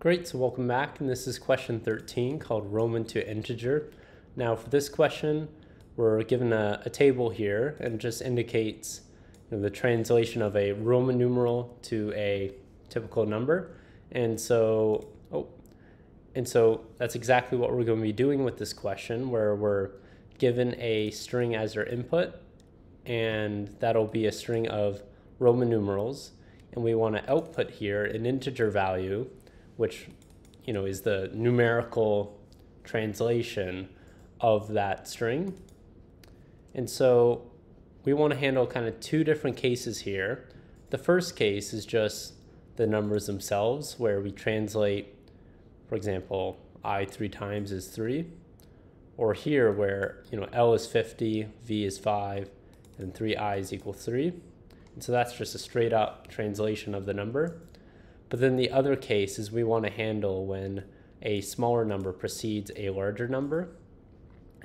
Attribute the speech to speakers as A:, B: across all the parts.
A: Great, so welcome back, and this is question 13 called Roman to integer. Now for this question, we're given a, a table here and just indicates you know, the translation of a Roman numeral to a typical number. And so, oh, and so that's exactly what we're going to be doing with this question where we're given a string as our input and that'll be a string of Roman numerals and we want to output here an integer value which you know is the numerical translation of that string. And so we want to handle kind of two different cases here. The first case is just the numbers themselves where we translate, for example, i three times is three. Or here where, you know, L is 50, V is five, and three i's equal three. And so that's just a straight up translation of the number. But then the other case is we want to handle when a smaller number precedes a larger number.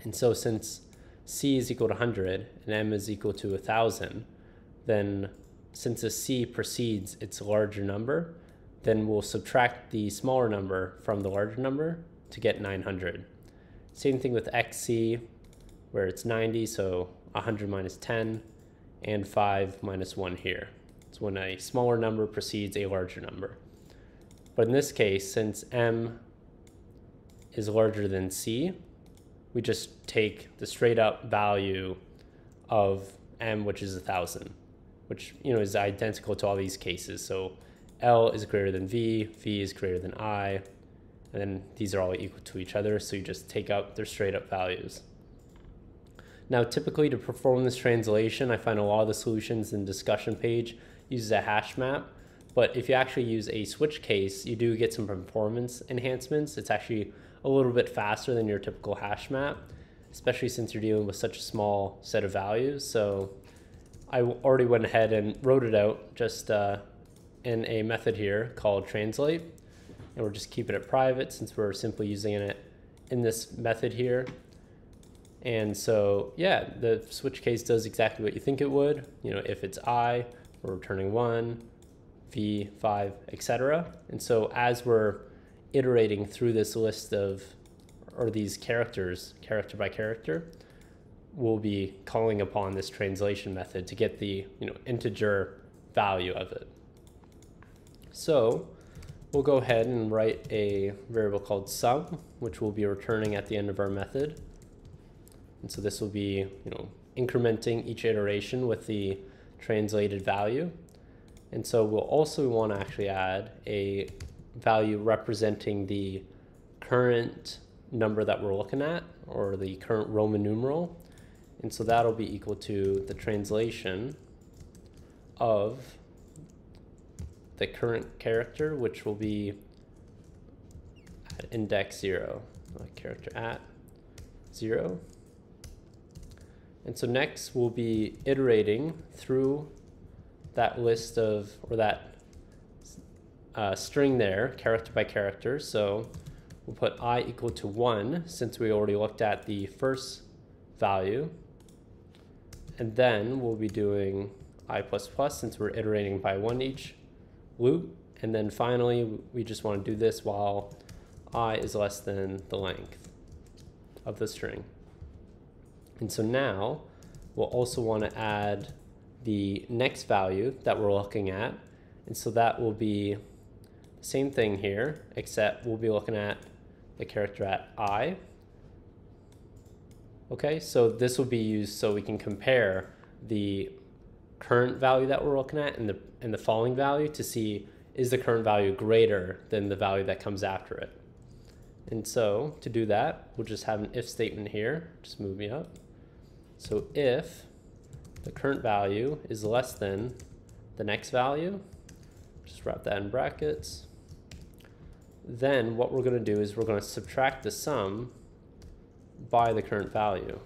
A: And so since c is equal to 100 and m is equal to 1,000, then since a c precedes its larger number, then we'll subtract the smaller number from the larger number to get 900. Same thing with xc, where it's 90, so 100 minus 10, and 5 minus 1 here. It's when a smaller number precedes a larger number. But in this case, since m is larger than c, we just take the straight up value of m, which is 1,000, which you know is identical to all these cases. So L is greater than V, V is greater than I, and then these are all equal to each other, so you just take out their straight up values. Now, typically to perform this translation, I find a lot of the solutions in discussion page uses a hash map, but if you actually use a switch case, you do get some performance enhancements. It's actually a little bit faster than your typical hash map, especially since you're dealing with such a small set of values. So I already went ahead and wrote it out just uh, in a method here called translate. And we're just keeping it private since we're simply using it in this method here. And so, yeah, the switch case does exactly what you think it would. You know, if it's I, we're returning one, V5, etc. And so as we're iterating through this list of, or these characters, character by character, we'll be calling upon this translation method to get the you know integer value of it. So we'll go ahead and write a variable called sum, which we'll be returning at the end of our method. And so this will be, you know, incrementing each iteration with the translated value. And so we'll also want to actually add a value representing the current number that we're looking at or the current Roman numeral. And so that'll be equal to the translation of the current character, which will be at index zero, character at zero. And so next we'll be iterating through that list of, or that uh, string there, character by character. So we'll put i equal to 1 since we already looked at the first value. And then we'll be doing i plus plus since we're iterating by 1 each loop. And then finally, we just want to do this while i is less than the length of the string. And so now we'll also want to add the next value that we're looking at. And so that will be the same thing here, except we'll be looking at the character at i. Okay, so this will be used so we can compare the current value that we're looking at and the, and the falling value to see is the current value greater than the value that comes after it. And so to do that, we'll just have an if statement here. Just move me up. So if the current value is less than the next value, just wrap that in brackets, then what we're going to do is we're going to subtract the sum by the current value.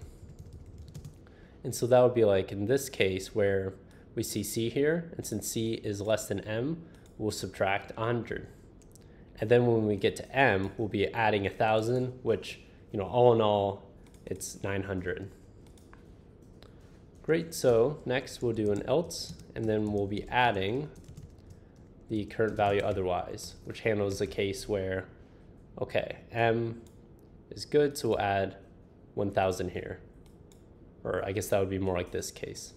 A: And so that would be like in this case where we see C here, and since C is less than M, we'll subtract 100. And then when we get to M, we'll be adding 1,000, which, you know, all in all, it's 900. Great, so next we'll do an else, and then we'll be adding the current value otherwise, which handles the case where, okay, m is good, so we'll add 1000 here. Or I guess that would be more like this case.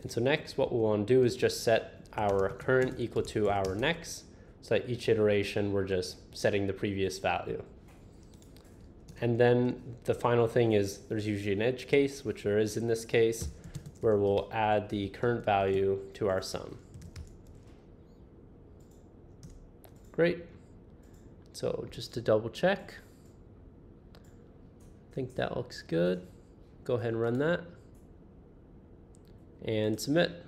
A: And so next, what we want to do is just set our current equal to our next, so that each iteration we're just setting the previous value. And then the final thing is there's usually an edge case, which there is in this case, where we'll add the current value to our sum. Great. So just to double check, I think that looks good. Go ahead and run that and submit.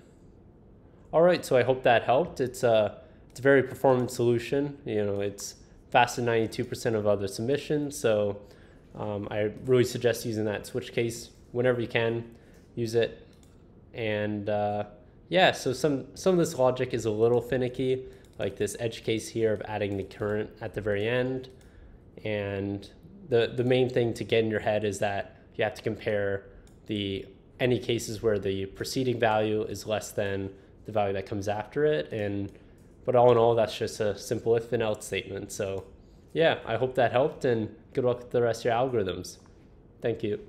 A: All right, so I hope that helped. It's a, it's a very performant solution. You know, it's faster than 92% of other submissions. So um, I really suggest using that switch case whenever you can. Use it. And uh, yeah, so some, some of this logic is a little finicky, like this edge case here of adding the current at the very end. And the, the main thing to get in your head is that you have to compare the any cases where the preceding value is less than the value that comes after it. And but all in all, that's just a simple if and else statement. So yeah, I hope that helped and good luck with the rest of your algorithms. Thank you.